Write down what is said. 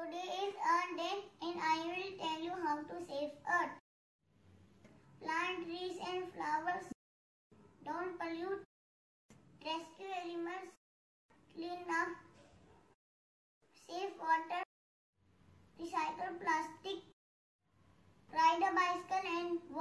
Today is Earth Day and I will tell you how to save Earth. Plant trees and flowers. Don't pollute. Rescue animals. Clean up. Save water. Recycle plastic. Ride a bicycle and walk